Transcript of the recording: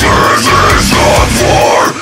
Treasure is not war.